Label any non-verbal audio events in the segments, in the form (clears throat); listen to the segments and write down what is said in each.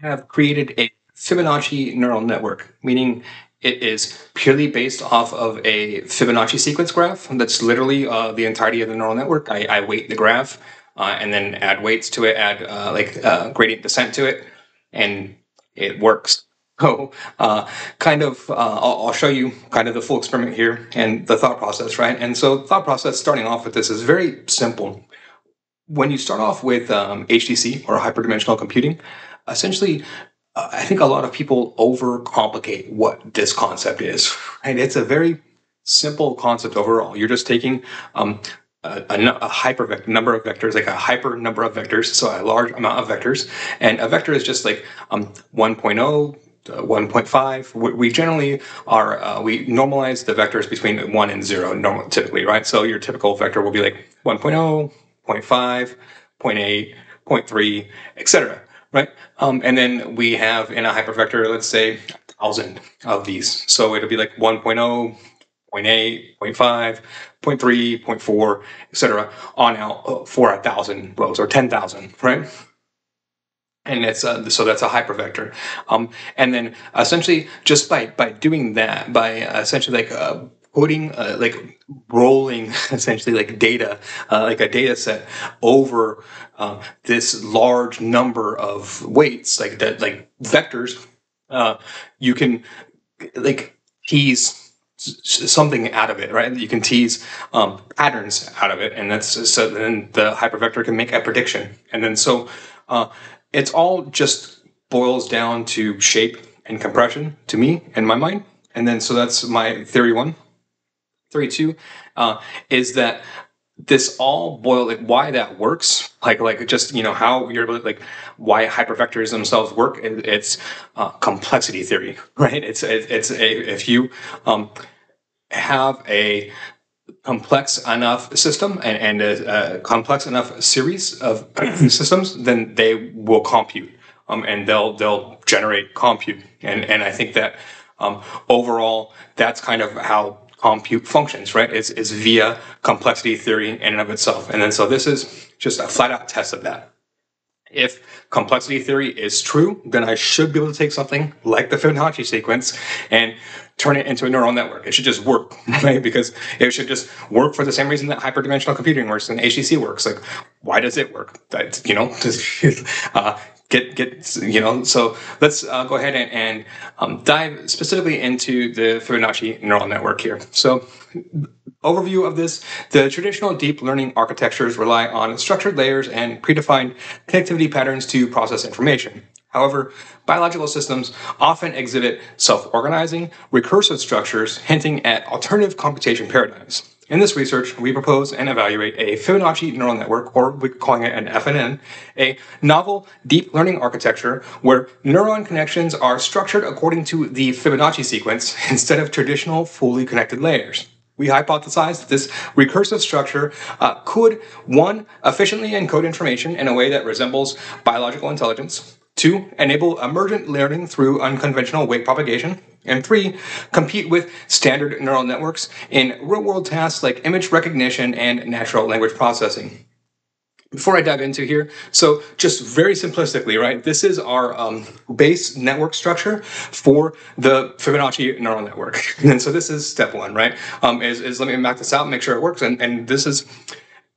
have created a Fibonacci neural network, meaning it is purely based off of a Fibonacci sequence graph. That's literally uh, the entirety of the neural network. I, I weight the graph uh, and then add weights to it, add uh, like uh, gradient descent to it, and it works. So, uh, kind of, uh, I'll, I'll, show you kind of the full experiment here and the thought process, right? And so, thought process starting off with this is very simple. When you start off with um, HDC or hyperdimensional computing, essentially I think a lot of people overcomplicate what this concept is, (laughs) and it's a very simple concept overall. You're just taking um, a, a, hypervector number of vectors, like a hyper number of vectors, so a large amount of vectors, and a vector is just like um, 1.0. Uh, 1.5 we, we generally are uh, we normalize the vectors between 1 and 0 normal, typically right so your typical vector will be like 1.0 0.5 0.8 0.3 etc right? Um, and then we have in a hypervector, let's say, thousand of these. So it'll be like 1.0, 0.8, 0.5, 0.3, 0.4, etc. on out uh, for a thousand rows or 10,000, right? And it's uh, so that's a hypervector, um, and then essentially just by by doing that, by uh, essentially like uh, putting uh, like rolling (laughs) essentially like data uh, like a data set over uh, this large number of weights like that like vectors uh, you can like tease something out of it right? You can tease um, patterns out of it and that's so then the hypervector can make a prediction. And then so uh, it's all just boils down to shape and compression to me in my mind. And then so that's my theory one 32 uh, is that this all boil like why that works like like just you know how you're like why hypervectors themselves work it's uh, complexity theory (laughs) right? It's it's a if you um, have a complex enough system and, and a, a complex enough series of (clears throat) systems then they will compute um, and they'll they'll generate compute. And and I think that um, overall that's kind of how compute functions, right? It's, it's via complexity theory in and of itself. And then so this is just a flat out test of that. If complexity theory is true, then I should be able to take something like the Fibonacci sequence and turn it into a neural network. It should just work, (laughs) right? Because it should just work for the same reason that hyperdimensional computing works and HDC works. Like, why does it work? That, you know, (laughs) uh, get get you know so let's uh, go ahead and, and um, dive specifically into the fibonacci neural network here so overview of this the traditional deep learning architectures rely on structured layers and predefined connectivity patterns to process information However, biological systems often exhibit self-organizing, recursive structures hinting at alternative computation paradigms. In this research, we propose and evaluate a Fibonacci neural network, or we're calling it an FNN, a novel deep learning architecture where neuron connections are structured according to the Fibonacci sequence (laughs) instead of traditional fully connected layers. We hypothesized that this recursive structure uh, could, one, efficiently encode information in a way that resembles biological intelligence, Two, enable emergent learning through unconventional weight propagation. And three, compete with standard neural networks in real world tasks like image recognition and natural language processing. Before I dive into here, so just very simplistically, right, this is our um, base network structure for the Fibonacci neural network. (laughs) And so this is step one, right, um, is, is let me map this out, make sure it works. And, and this is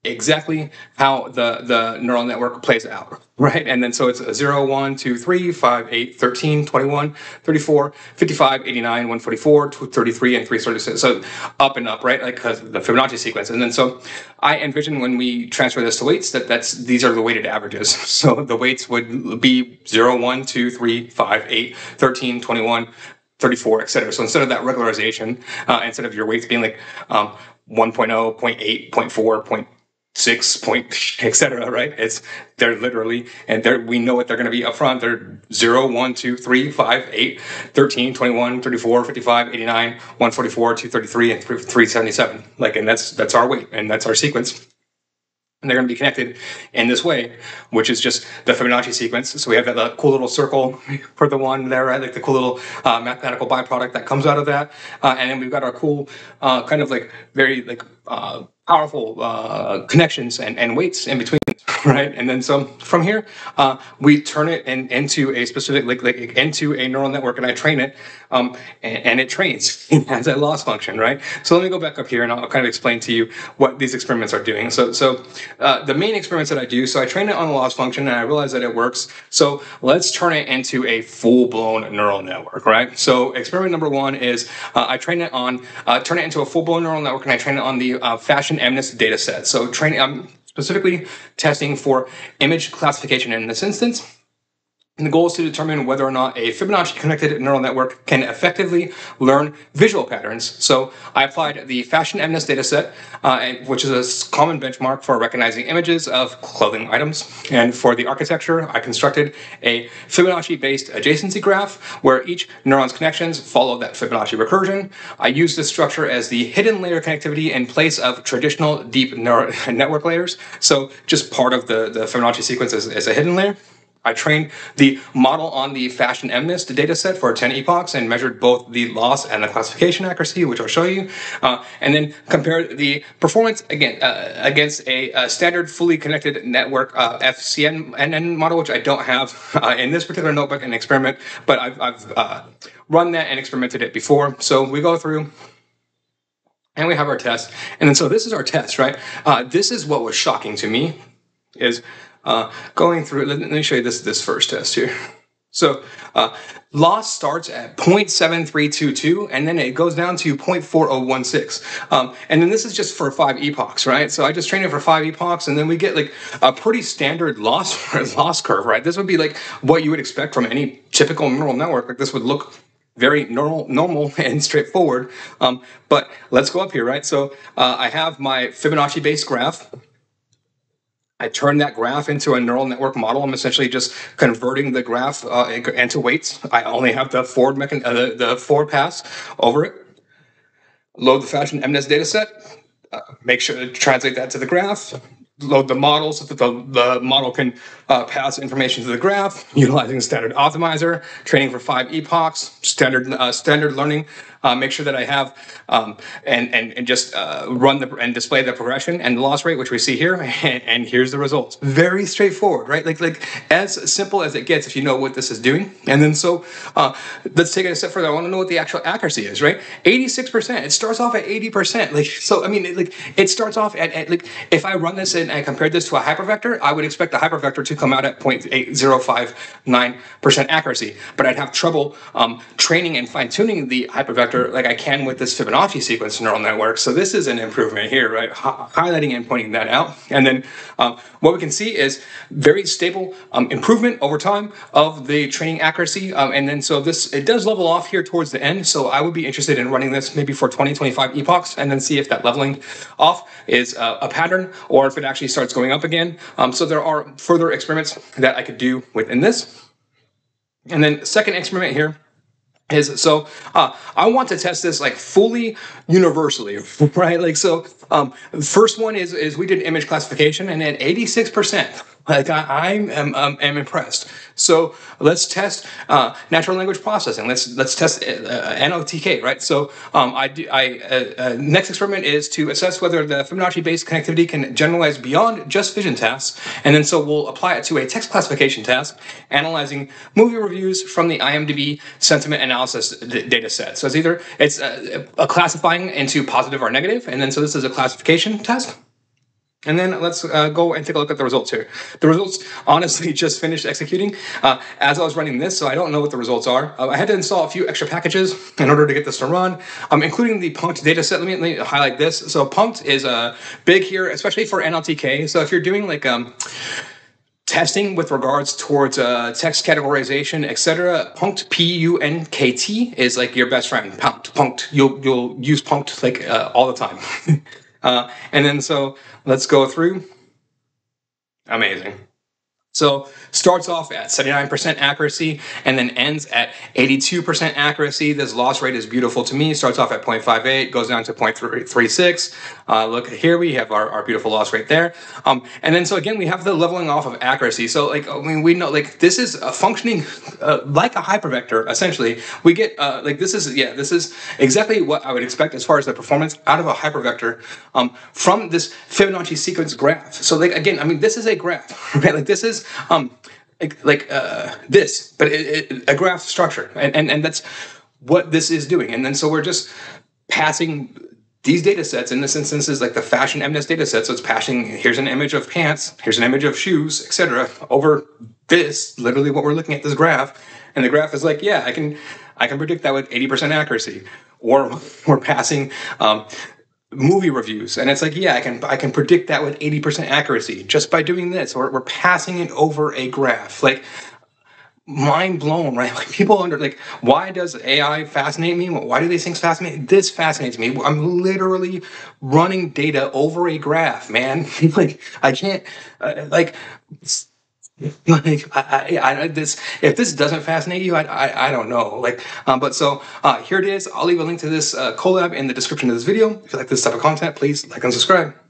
exactly how the, the neural network plays out, right? And then so it's 0, 1, 2, 3, 5, 8, 13, 21, 34, 55, 89, 144, 33, and 336. So up and up, right? Like the Fibonacci sequence. And then so I envision when we transfer this to weights that that's these are the weighted averages. (laughs) So the weights would be 0, 1, 2, 3, 5, 8, 13, 21, 34, et cetera. So instead of that regularization, uh, instead of your weights being like um, 1.0, 0.8, 0.4, six point (laughs) etc right it's they're literally and they're we know what they're going to be up front they're 0 1 2 3 5 8 13 21 34 55 89 144 233 and 377 like and that's that's our weight and that's our sequence and they're going to be connected in this way, which is just the Fibonacci sequence. So we have that cool little circle (laughs) for the one there, right? Like the cool little uh, mathematical byproduct that comes out of that. Uh, and then we've got our cool uh, kind of like very like uh, powerful uh, connections and, and weights in between (laughs) right? And then so from here, uh, we turn it in, into a specific, like, like into a neural network, and I train it, um, and, and, it trains (laughs) as a loss function, right? So let me go back up here, and I'll kind of explain to you what these experiments are doing. So, so uh, the main experiments that I do, so I train it on a loss function, and I realize that it works. So let's turn it into a full-blown neural network, right? So experiment number one is uh, I train it on, uh, turn it into a full-blown neural network, and I train it on the uh, fashion MNIST data set. So training, I'm specifically testing for image classification in this instance. And the goal is to determine whether or not a Fibonacci connected neural network can effectively learn visual patterns. So I applied the Fashion MNIST dataset, uh, which is a common benchmark for recognizing images of clothing items. And for the architecture, I constructed a Fibonacci-based adjacency graph where each neuron's connections follow that Fibonacci recursion. I use this structure as the hidden layer connectivity in place of traditional deep (laughs) network layers. So just part of the, the Fibonacci sequence is, is a hidden layer. I trained the model on the Fashion MNIST dataset for 10 epochs and measured both the loss and the classification accuracy, which I'll show you, uh, and then compared the performance again uh, against a, a, standard fully connected network uh, FCNN model, which I don't have uh, in this particular notebook and experiment, but I've, I've uh, run that and experimented it before. So we go through and we have our test. And then so this is our test, right? Uh, this is what was shocking to me is uh, going through, let, let, me show you this, this first test here. So uh, loss starts at 0.7322 and then it goes down to 0.4016. Um, and then this is just for five epochs, right? So I just train it for five epochs and then we get like a pretty standard loss, (laughs) loss curve, right? This would be like what you would expect from any typical neural network. Like this would look very normal, normal (laughs) and straightforward. Um, but let's go up here, right? So uh, I have my Fibonacci based graph. I turn that graph into a neural network model. I'm essentially just converting the graph uh, into weights. I only have the forward mechan- uh, the, the forward pass over it. Load the fashion MNIST dataset. Uh, make sure to translate that to the graph. Load the model so that the, the model can uh, pass information to the graph (laughs) utilizing standard optimizer. Training for five epochs. Standard uh, standard learning uh, make sure that I have um, and, and, and just uh, run the and display the progression and the loss rate, which we see here, and, (laughs) and, here's the results. Very straightforward, right? Like like as simple as it gets if you know what this is doing. And then so uh, let's take it a step further. I want to know what the actual accuracy is, right? 86%. It starts off at 80%. Like so, I mean, it, like it starts off at, at like if I run this and I compare this to a hypervector, I would expect the hypervector to come out at 0.8059% accuracy, but I'd have trouble um, training and fine tuning the hypervector vector like I can with this Fibonacci sequence neural network. So this is an improvement here, right? H- highlighting and pointing that out. And then um, what we can see is very stable um, improvement over time of the training accuracy. Um, and then so this, it does level off here towards the end. So I would be interested in running this maybe for 20, 25 epochs and then see if that leveling off is uh, a pattern or if it actually starts going up again. Um, so there are further experiments that I could do within this. And then second experiment here is so uh, I want to test this like fully universally, (laughs) right? Like so, um, first one is is we did image classification, and at eighty six percent like I, I am, um, am impressed. So let's test uh, natural language processing. Let's let's test uh, uh NLTK, right? So um, I, do, I uh, uh, next experiment is to assess whether the Fibonacci-based connectivity can generalize beyond just vision tasks, and then so we'll apply it to a text classification task, analyzing movie reviews from the IMDb sentiment analysis d- data set. So it's either it's uh, a classifying into positive or negative, and then so this is a classification task. And then let's uh, go and take a look at the results here. The results honestly (laughs) just finished executing uh, as I was running this, so I don't know what the results are. Uh, I had to install a few extra packages in order to get this to run, um, including the Punkt dataset. Let me, let me highlight this. So Punkt is uh, big here, especially for NLTK. So if you're doing like um, testing with regards towards uh, text categorization, etc. Punkt P U N K T is like your best friend. Punkt Punkt. You'll you'll use Punkt like uh, all the time. (laughs) uh, and then so let's go through. Amazing. So starts off at 79% accuracy and then ends at 82% accuracy. This loss rate is beautiful to me. Starts off at 0.58, goes down to 0.36. Uh, look here, we have our, our beautiful loss rate there. Um, and then so again, we have the leveling off of accuracy. So like, I mean, we know like this is a functioning uh, like a hypervector, essentially. We get uh, like this is, yeah, this is exactly what I would expect as far as the performance out of a hypervector um, from this Fibonacci sequence graph. So like, again, I mean, this is a graph, (laughs) right? Like this is, um, like, uh, this, but it, it, a graph structure, and, and and that's what this is doing. And then so we're just passing these data sets in this instance is like the fashion MNIST data set. So it's passing here's an image of pants, here's an image of shoes, etc. over this, literally what we're looking at this graph. And the graph is like, yeah, I can I can predict that with 80% accuracy. Or (laughs) we're passing um, movie reviews. And it's like yeah i can i can predict that with 80% accuracy just by doing this or we're passing it over a graph. Like mind blown right? (laughs) Like people under like why does ai fascinate me? Why do these things fascinate me? This fascinates me. I'm literally running data over a graph man. (laughs) Like i can't uh, like like (laughs) I, I, I, this if this doesn't fascinate you i i, I don't know. Like um, but so uh, here it is. I'll leave a link to this uh, Colab in the description of this video. If you like this type of content please like and subscribe